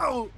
Ow!